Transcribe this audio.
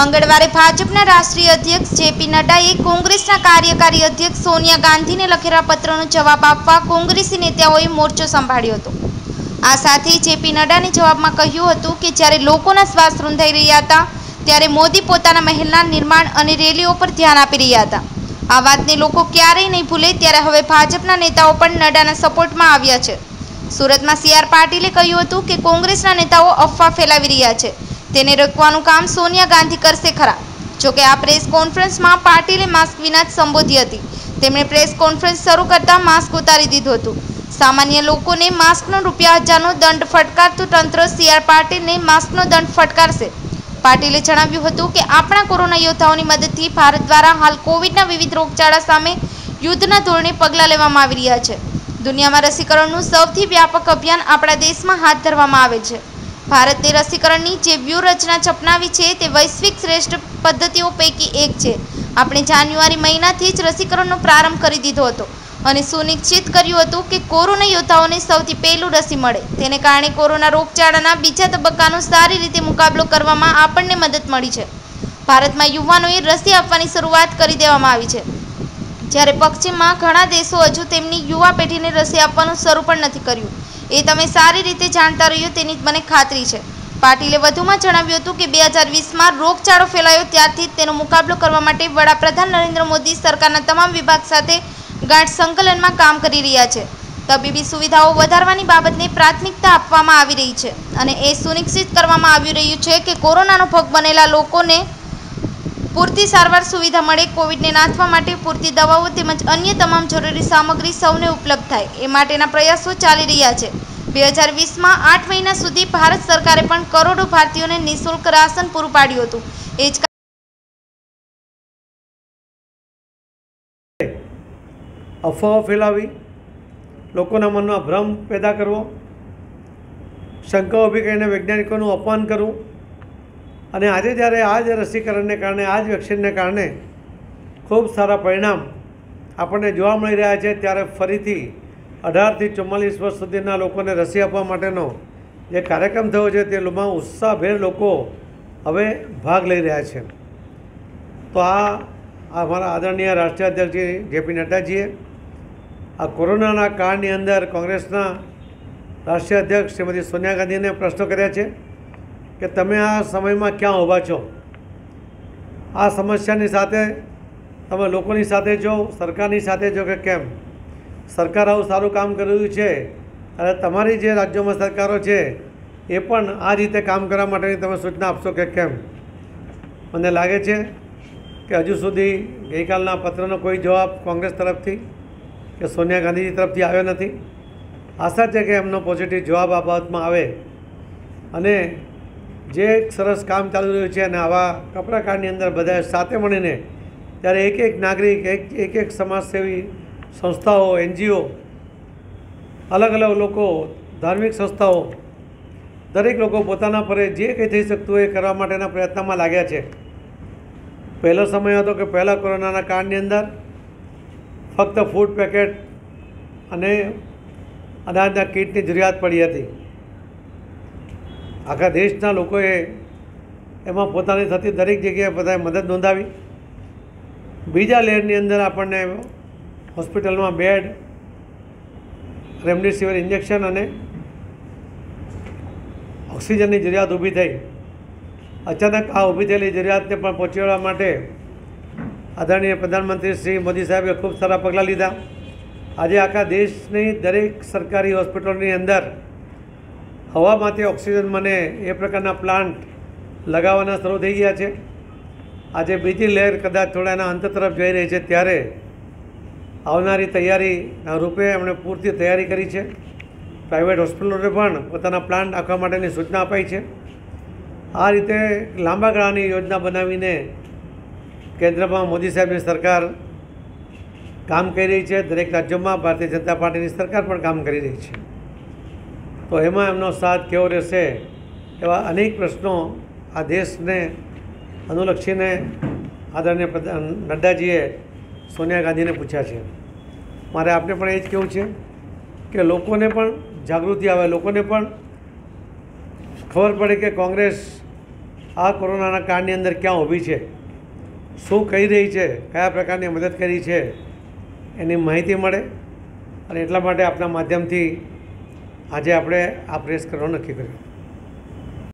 મંગળવારે ભાજપના રાષ્ટ્રીય અધ્યક્ષ જેપી નડ્ડાએ કોંગ્રેસના કાર્યકારી અધ્યક્ષ સોનિયા ગાંધીને લખેલા પત્રનો જવાબ આપવા કોંગ્રેસી નેતાઓએ મોરચો સંભાળ્યો હતો. આ સાથે જેપી નડ્ડાને જવાબમાં કહ્યું હતું કે જ્યારે લોકોના શ્વાસ રૂંધાઈ રહ્યા હતા, ત્યારે મોદી પોતાના મહેલના નિર્માણ અને રેલીઓ પર ધ્યાન આપી રહ્યા હતા. આ વાતને લોકો ક્યારેય નહીં ભૂલે ત્યારે હવે ભાજપના નેતાઓ પણ નડ્ડાના સપોર્ટમાં આવ્યા છે. સુરતમાં સી આર પાટીલે કહ્યું હતું કે કોંગ્રેસના નેતાઓ અફવા ફેલાવી રહ્યા છે. તેને રોકવાનું કામ સોનિયા ગાંધી કરશે ખરા. જોકે આ પ્રેસ કોન્ફરન્સમાં પાટીલે માસ્ક વિના જ સંબોધી હતી. તેમણે પ્રેસ કોન્ફરન્સ શરૂ કરતા માસ્ક ઉતારી દીધું હતું. સામાન્ય લોકોને માસ્કનો રૂપિયા હજારનો દંડ ફટકારતું તંત્ર સીઆર પાટીલને માસ્કનો દંડ ફટકારશે. પાટીલે જણાવ્યું હતું કે આપણા કોરોના યોદ્ધાઓની મદદથી ભારત દ્વારા હાલ કોવિડના વિવિધ રોગચાળા સામે યુદ્ધના ધોરણે પગલાં લેવામાં આવી રહ્યા છે. દુનિયામાં રસીકરણનું સૌથી વ્યાપક અભિયાન આપણા દેશમાં હાથ ધરવામાં આવે છે. ભારતે રસીકરણની જે વ્યૂહરચના ચપનાવી છે તે વૈશ્વિક શ્રેષ્ઠ પદ્ધતિઓ પૈકી એક છે. આપણે જાન્યુઆરી મહિનાથી જ રસીકરણનો પ્રારંભ કરી દીધો હતો અને સુનિશ્ચિત કર્યું હતું કે કોરોના યોદ્ધાઓને સૌથી પહેલું રસી મળે. તેને કારણે કોરોના રોગચાળાના બીજા તબક્કાનો સારી રીતે મુકાબલો કરવામાં આપણને મદદ મળી છે. ભારતમાં યુવાનોએ રસી આપવાની શરૂઆત કરી દેવામાં આવી છે. જ્યારે પશ્ચિમમાં ઘણા દેશો હજુ તેમની યુવા પેઢીને રસી આપવાનું શરૂ પણ નથી કર્યું. એ તમે સારી રીતે જાણતા રહ્યો તેની મને ખાતરી છે. પાટીલે વધુમાં જણાવ્યું હતું કે બે હજાર વીસમાં રોગચાળો ફેલાયો ત્યારથી તેનો મુકાબલો કરવા માટે વડાપ્રધાન નરેન્દ્ર મોદી સરકારના તમામ વિભાગ સાથે ગાઢ સંકલનમાં કામ કરી રહ્યા છે. તબીબી સુવિધાઓ વધારવાની બાબતને પ્રાથમિકતા આપવામાં આવી રહી છે અને એ સુનિશ્ચિત કરવામાં આવી રહ્યું છે કે કોરોનાનો ભોગ બનેલા લોકોને પૂરતી સારવાર સુવિધા મળે, કોવિડને નાથવા માટે પૂરતી દવાઓ તેમજ અન્ય તમામ જરૂરી સામગ્રી સૌને ઉપલબ્ધ થાય, એ માટેના પ્રયાસો ચાલી રહ્યા છે. બે હજાર વીસમાં આઠ મહિના સુધી ભારત સરકારે પણ કરોડો ભારતીયોને નિઃશુલ્ક રાશન પૂરું પાડ્યું હતું. એ જ અફવાઓ ફેલાવી, લોકોના મનમાં ભ્રમ પેદા કરવો શંકા ઊભી કરીને વૈજ્ઞાનિકોનું અપમાન કરવું અને આજે જ્યારે આ જ રસીકરણને કારણે, આ જ વેક્સિનને કારણે ખૂબ સારા પરિણામ આપણને જોવા મળી રહ્યા છે, ત્યારે ફરીથી અઢારથી ચુમ્માલીસ વર્ષ સુધીના લોકોને રસી આપવા માટેનો જે કાર્યક્રમ થયો છે, તે લોમાં ઉત્સાહભેર લોકો હવે ભાગ લઈ રહ્યા છે. તો આ અમારા આદરણીય રાષ્ટ્રીય અધ્યક્ષ જેપી નડ્ડાજીએ આ કોરોનાના કાળની અંદર કોંગ્રેસના રાષ્ટ્રીય અધ્યક્ષ શ્રીમતી સોનિયા ગાંધીને પ્રશ્નો કર્યા છે. કે તમે આ સમયમાં ક્યાં ઊભા છો? આ સમસ્યાની સાથે તમે લોકોની સાથે છો, સરકારની સાથે છો કે કેમ? સરકાર આવું સારું કામ કરી રહ્યું છે અને તમારી જે રાજ્યોમાં સરકારો છે, એ પણ આ રીતે કામ કરવા માટેની તમે સૂચના આપશો કે કેમ? મને લાગે છે કે હજુ સુધી ગઈકાલના પત્રનો કોઈ જવાબ કોંગ્રેસ તરફથી કે સોનિયા ગાંધીજી તરફથી આવ્યો નથી. આશા છે કે એમનો પોઝિટિવ જવાબ આ બાબતમાં આવે. અને જે સરસ કામ ચાલી રહ્યું છે અને આવા કપડાકાળની અંદર બધા સાથે મળીને, ત્યારે એક એક નાગરિક, એક એક એક સમાજસેવી સંસ્થાઓ, એનજીઓ, અલગ અલગ લોકો, ધાર્મિક સંસ્થાઓ, દરેક લોકો પોતાના પરે જે કંઈ થઈ શકતું હોય એ કરવા માટેના પ્રયત્નમાં લાગ્યા છે. પહેલો સમય હતો કે પહેલાં કોરોનાના કાળની અંદર ફક્ત ફૂડ પેકેટ અને અનાજના કીટની જરૂરિયાત પડી હતી. આખા દેશના લોકોએ એમાં પોતાની થતી દરેક જગ્યાએ બધાએ મદદ નોંધાવી. બીજા લેયરની અંદર આપણને હોસ્પિટલમાં બેડ, રેમડેસિવિર ઇન્જેક્શન અને ઓક્સિજનની જરૂરિયાત ઊભી થઈ. અચાનક આ ઊભી થયેલી જરૂરિયાતને પણ પહોંચી વળવા માટે આદરણીય પ્રધાનમંત્રી શ્રી મોદી સાહેબે ખૂબ સારા પગલાં લીધા. આજે આખા દેશની દરેક સરકારી હોસ્પિટલની અંદર હવામાંથી ઓક્સિજન મને એ પ્રકારના પ્લાન્ટ લગાવવાના શરૂ થઈ ગયા છે. આજે બીજી લહેર કદાચ થોડા એના અંત તરફ જઈ રહી છે ત્યારે આવનારી તૈયારીના રૂપે એમણે પૂરતી તૈયારી કરી છે. પ્રાઇવેટ હોસ્પિટલોને પણ પોતાના પ્લાન્ટ રાખવા માટેની સૂચના અપાઈ છે. આ રીતે લાંબા ગાળાની યોજના બનાવીને કેન્દ્રમાં મોદી સાહેબની સરકાર કામ કરી રહી છે. દરેક રાજ્યોમાં ભારતીય જનતા પાર્ટીની સરકાર પણ કામ કરી રહી છે. તો એમાં એમનો સાથ કેવો રહેશે? એવા અનેક પ્રશ્નો આ દેશને, અનુલક્ષીને આદરણીય નડ્ડાજીએ સોનિયા ગાંધીને પૂછ્યા છે. મારે આપને પણ એ જ કહેવું છે કે લોકોને પણ જાગૃતિ આવે, લોકોને પણ ખબર પડે કે કોંગ્રેસ આ કોરોનાના કાળની અંદર ક્યાં ઊભી છે? શું કહી રહી છે? કયા પ્રકારની મદદ કરી છે? એની માહિતી મળે અને એટલા માટે આપના માધ્યમથી આજે આપણે આ પ્રેસ કરવાનું નક્કી કર્યું.